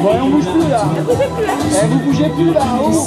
Ouais, on bouge plus là. Eh, vous bougez plus là. Oh.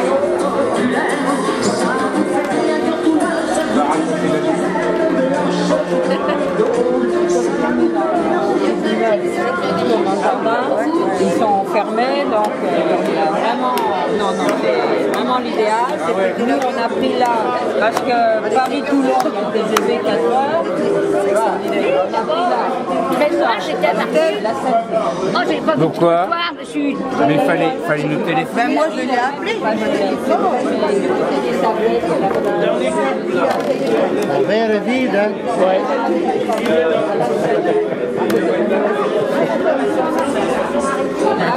l'idéal. C'est que nous, on a pris là, parce que Paris-Toulon, des EV 4 heures, c'est ça, l'idée. On a pris là. Mais moi, j'étais à Marseille. La scène. Oh, j'ai pas vu le soir, je suis... Mais il fallait, fallait nous téléphoner. Ben moi, je l'ai appelé. Mon verre est vide, hein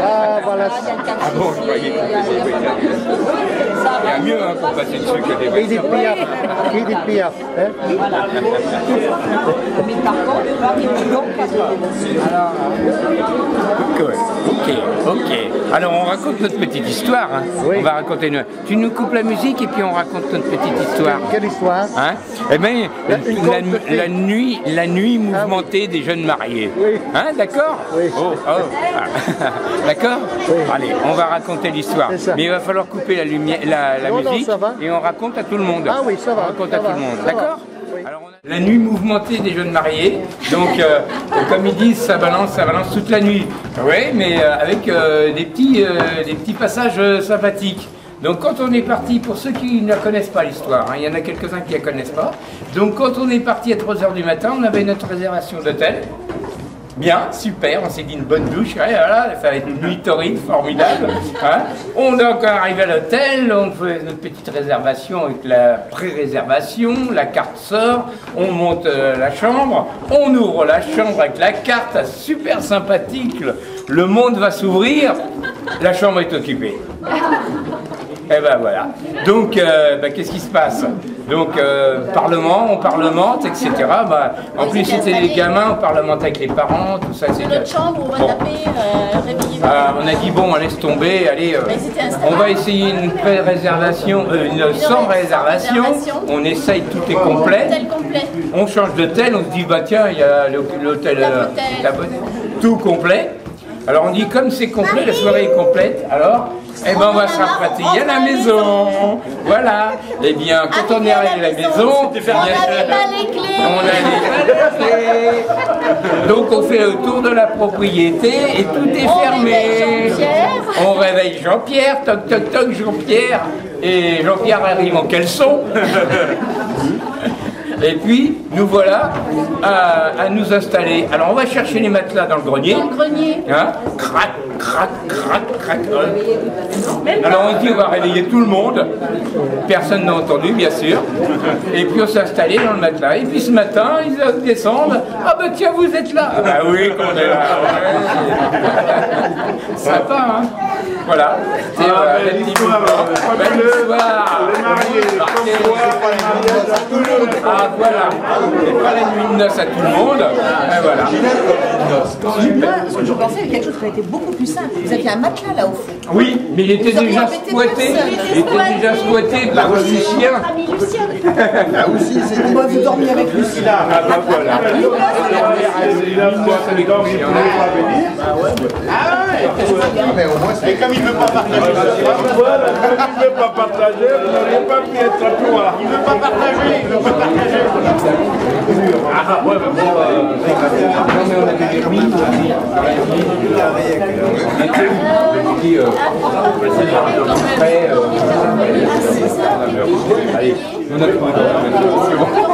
Ah, voilà. Ah bon, je croyais Il y a mieux hein, pour passer dessus que des dit piaf hein Mais par contre, Paris-Toulon, 4 heures. Alors, Ok, ok, ok. Alors on raconte notre petite histoire. hein. Oui. On va raconter une... Tu nous coupes la musique et puis on raconte notre petite histoire. Quelle histoire? Hein? Eh bien, la, nuit, la nuit mouvementée des jeunes mariés. Oui. Hein, d'accord? Oui. Oh, oh. Ah. D'accord? Oui. Allez, on va raconter l'histoire. Mais il va falloir couper la, lumière, la, la Non, non, musique ça va. et on raconte à tout le monde. Ah oui, ça va, On raconte ça à tout le monde. D'accord? La nuit mouvementée des jeunes mariés. Donc, euh, comme ils disent, ça balance, ça balance toute la nuit. Oui, mais euh, avec euh, des, petits, euh, des petits passages euh, sympathiques. Donc, quand on est parti, pour ceux qui ne connaissent pas l'histoire, hein, il y en a quelques-uns qui ne la connaissent pas. Donc, quand on est parti à 3h du matin, on avait notre réservation d'hôtel. Bien, super, on s'est dit une bonne douche, ouais, voilà, ça va être une nuit torride, formidable. hein. On est encore arrivé à l'hôtel, on fait notre petite réservation avec la pré-réservation, la carte sort, on monte euh, la chambre, on ouvre la chambre avec la carte, super sympathique, le monde va s'ouvrir, la chambre est occupée. Et ben voilà. Donc, euh, ben, qu'est-ce qui se passe? Donc, euh, parlement, on parlemente, etc. Ben, en plus, c'était des gamins, on parlemente avec les parents, tout ça. Dans notre chambre, on va Bon. taper, euh, réveiller Ah, on a dit bon, laisse tomber, allez, euh, on va essayer une pré-réservation, une sans réservation. On essaye, tout est complet. On change d'hôtel, on se dit bah tiens, il y a l'hô- l'hôtel, tout complet. Alors on dit comme c'est complet, la soirée est complète, alors eh ben on va se rapatrier à la maison. Voilà. Eh bien quand on est arrivé à la maison, on n'avait pas les clés. on a les clés. Donc on fait le tour de la propriété et tout est On fermé. On réveille Jean-Pierre, toc toc toc Jean-Pierre. Et Jean-Pierre arrive en caleçon. Et puis, nous voilà à, à nous installer. Alors, on va chercher les matelas dans le grenier. Dans le grenier. Hein? Crac, crac, crac, crac. Alors, on dit, on va réveiller tout le monde. Personne n'a entendu, bien sûr. Et puis, on s'est installé dans le matelas. Et puis, ce matin, ils descendent. Ah, bah tiens, vous êtes là. Ah, bah oui, qu'on est là. Ouais. Sympa, hein Voilà. Ah, petits histoire, mouvements. euh, Belle histoire. Les mariés, comme quoi, mariage à tout le monde. Ah voilà, c'est pas la nuit de noces à tout le monde. Et voilà. Parce que je pensais à quelque chose qui aurait été beaucoup plus simple. Vous aviez un matelas là au fond. Oui, mais il était déjà squatté. Il était déjà squatté par Lucien. Lucien. Là aussi, c'était... Moi, vous dormiez avec Lucie. Ah bah voilà. Mais au moins, c'est... Et comme il ne veut pas partager Voilà, comme il ne veut pas partager, vous pas pu être à tout. Il ne veut pas partager, il ne veut pas partager. Ah ouais, mais bon, non mais on avait des ruines aussi. On dit, après, allez, on a trouvé c'est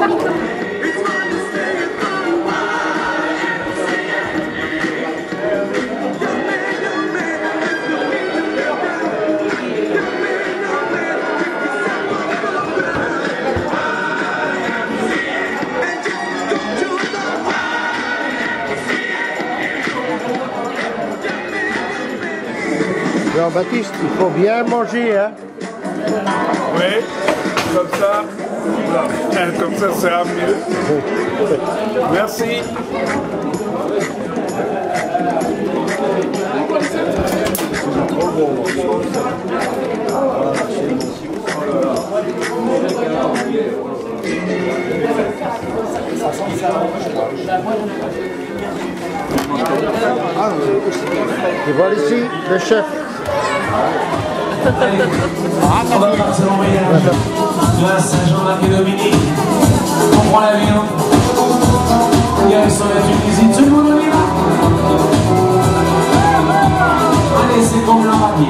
Jean-Baptiste, il faut bien manger, hein Oui, comme ça, voilà. comme ça, ça ira mieux. Merci. Et voilà ici le chef. On va partir en voyage de Saint-Jean-Marc et Dominique. On prend l'avion. Direction la Tunisie. Tout le monde on y Allez, c'est comme la rapide.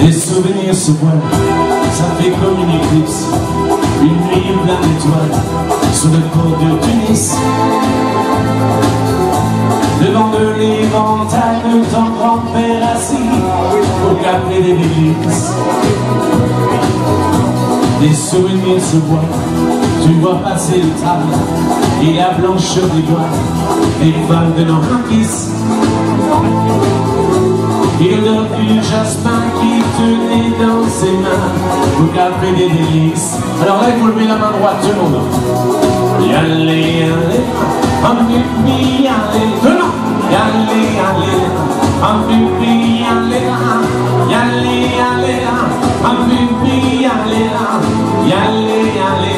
Des souvenirs se voilent, ça fait comme une éclipse. Une nuit pleine d'étoiles sur le port de Tunis. Devant de l'éventail ton grand-père assis au café des églises. Des souvenirs se voient, tu vois passer le tram et la blancheur des doigts des femmes de nos conquises. Et l'odeur du jasmin qui au café des délices. Alors là, vous levez la main droite, tout le monde. Yallé, yallé, un pipi, yallé, venons. Yallé, yallé, un pipi, yallé, yallé, yallé, un pipi, yallé, yallé, yallé,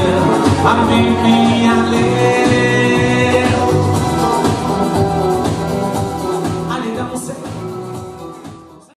un pipi, yallé.